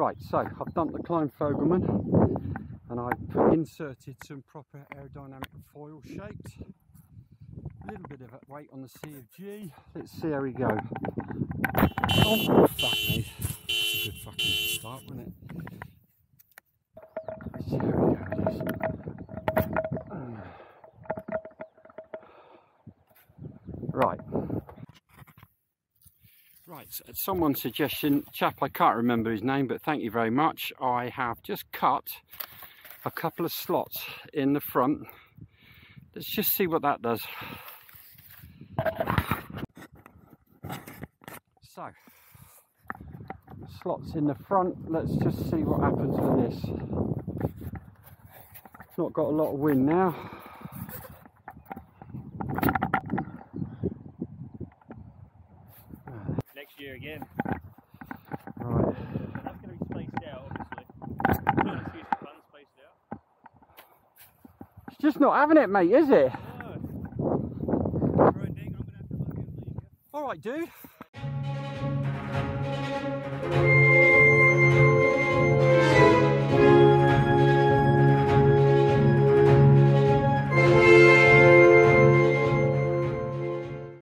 Right, so I've done the Kline Fogleman and I've inserted some proper aerodynamic foil shaped. A little bit of weight on the C of G. Let's see how we go. Oh, fuck me. That's a good fucking start, wasn't it? Let's see how we go. Right. Right, at someone's suggestion, chap, I can't remember his name, but thank you very much. I have just cut a couple of slots in the front. Let's just see what that does. So, slots in the front. Let's just see what happens with this. Not got a lot of wind now. Next year again. Right. And that's going to be spaced out, obviously. No excuse for fun, spaced out. It's just not having it, mate, is it? No. Right, Nick, I'm going to have to look at these. All right, dude.